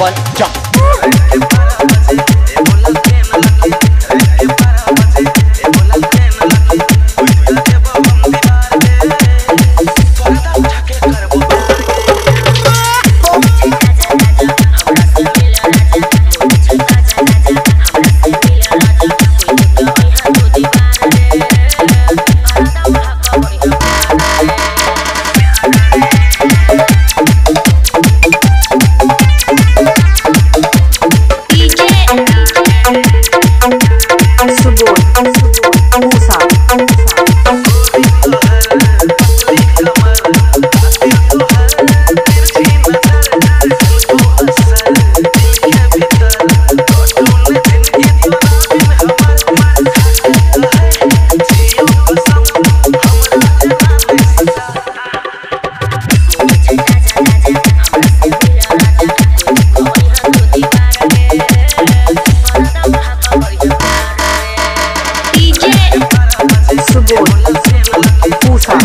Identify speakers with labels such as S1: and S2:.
S1: one jump.
S2: 菩萨，菩萨。बोल पूछा